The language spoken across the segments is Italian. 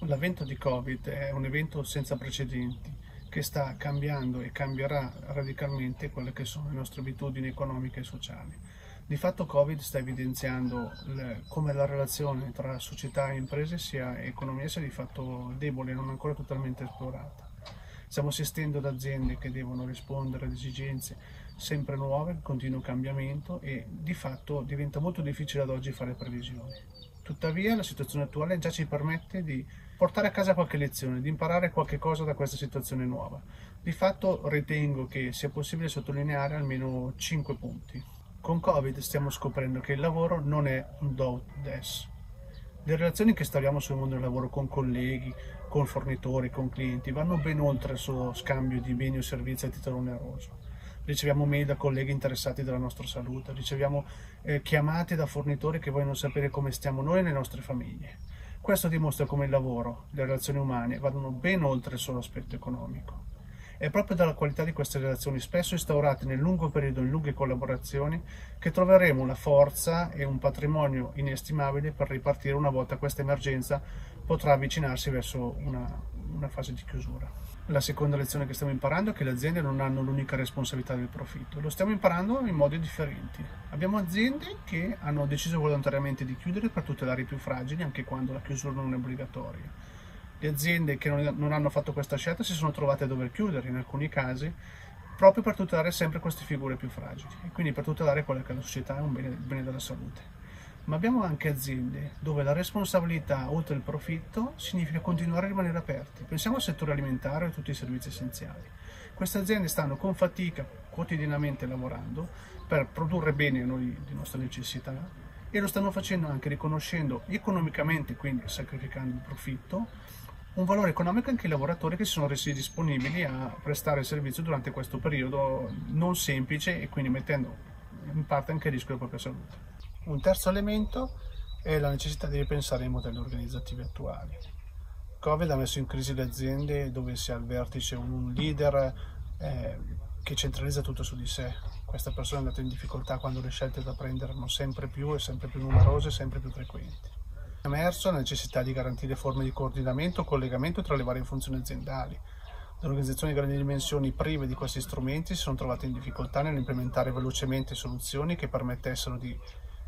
L'avvento di Covid è un evento senza precedenti che sta cambiando e cambierà radicalmente quelle che sono le nostre abitudini economiche e sociali. Di fatto Covid sta evidenziando le, come la relazione tra società e imprese sia economia sia di fatto debole non ancora totalmente esplorata. Stiamo assistendo ad aziende che devono rispondere ad esigenze sempre nuove, continuo cambiamento e di fatto diventa molto difficile ad oggi fare previsioni. Tuttavia la situazione attuale già ci permette di portare a casa qualche lezione, di imparare qualche cosa da questa situazione nuova. Di fatto ritengo che sia possibile sottolineare almeno 5 punti. Con Covid stiamo scoprendo che il lavoro non è un do des. Le relazioni che instauriamo sul mondo del lavoro con colleghi, con fornitori, con clienti vanno ben oltre il solo scambio di beni o servizi a titolo oneroso riceviamo mail da colleghi interessati della nostra salute, riceviamo eh, chiamate da fornitori che vogliono sapere come stiamo noi e le nostre famiglie. Questo dimostra come il lavoro, le relazioni umane vadano ben oltre il solo aspetto economico. È proprio dalla qualità di queste relazioni, spesso instaurate nel lungo periodo in lunghe collaborazioni, che troveremo la forza e un patrimonio inestimabile per ripartire una volta questa emergenza potrà avvicinarsi verso una, una fase di chiusura. La seconda lezione che stiamo imparando è che le aziende non hanno l'unica responsabilità del profitto, lo stiamo imparando in modi differenti. Abbiamo aziende che hanno deciso volontariamente di chiudere per tutelare i più fragili anche quando la chiusura non è obbligatoria. Le aziende che non hanno fatto questa scelta si sono trovate a dover chiudere in alcuni casi proprio per tutelare sempre queste figure più fragili e quindi per tutelare quella che è la società è un bene, bene della salute ma abbiamo anche aziende dove la responsabilità oltre il profitto significa continuare a rimanere aperti. Pensiamo al settore alimentare e a tutti i servizi essenziali. Queste aziende stanno con fatica quotidianamente lavorando per produrre bene noi di nostra necessità e lo stanno facendo anche riconoscendo economicamente, quindi sacrificando il profitto, un valore economico anche ai lavoratori che si sono resi disponibili a prestare servizio durante questo periodo non semplice e quindi mettendo in parte anche a rischio la propria salute. Un terzo elemento è la necessità di ripensare i modelli organizzativi attuali. Covid ha messo in crisi le aziende dove si ha al vertice un leader eh, che centralizza tutto su di sé. Questa persona è andata in difficoltà quando le scelte da prendere erano sempre più e sempre più numerose e sempre più frequenti. È emerso la necessità di garantire forme di coordinamento e collegamento tra le varie funzioni aziendali. Le organizzazioni di grandi dimensioni prive di questi strumenti si sono trovate in difficoltà nell'implementare velocemente soluzioni che permettessero di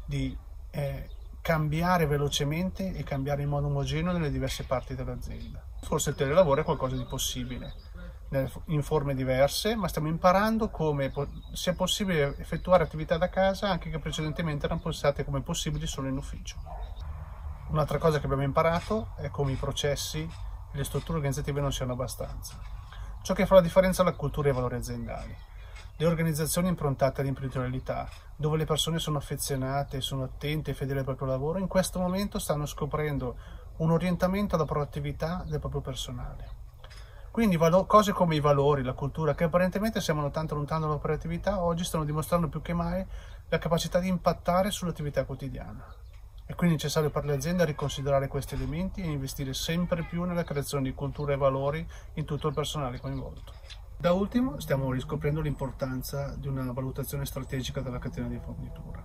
di eh, cambiare velocemente e cambiare in modo omogeneo nelle diverse parti dell'azienda. Forse il telelavoro è qualcosa di possibile in forme diverse, ma stiamo imparando come sia possibile effettuare attività da casa anche che precedentemente erano pensate come possibili solo in ufficio. Un'altra cosa che abbiamo imparato è come i processi e le strutture organizzative non siano abbastanza. Ciò che fa la differenza è la cultura e i valori aziendali. Le organizzazioni improntate all'imprenditorialità, dove le persone sono affezionate, sono attente e fedeli al proprio lavoro, in questo momento stanno scoprendo un orientamento alla proattività del proprio personale. Quindi cose come i valori, la cultura, che apparentemente sembrano tanto lontano dall'operatività, oggi stanno dimostrando più che mai la capacità di impattare sull'attività quotidiana. È quindi necessario per le aziende riconsiderare questi elementi e investire sempre più nella creazione di cultura e valori in tutto il personale coinvolto. Da ultimo stiamo riscoprendo l'importanza di una valutazione strategica della catena di fornitura.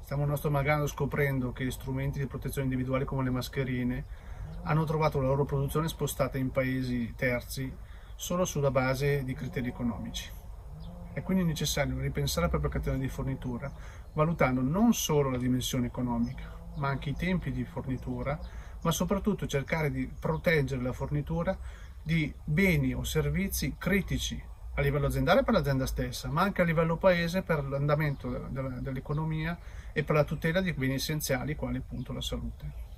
Stiamo nostro magari scoprendo che strumenti di protezione individuale come le mascherine hanno trovato la loro produzione spostata in paesi terzi solo sulla base di criteri economici. È quindi necessario ripensare la propria catena di fornitura, valutando non solo la dimensione economica, ma anche i tempi di fornitura, ma soprattutto cercare di proteggere la fornitura di beni o servizi critici a livello aziendale per l'azienda stessa, ma anche a livello paese per l'andamento dell'economia e per la tutela di beni essenziali quali appunto la salute.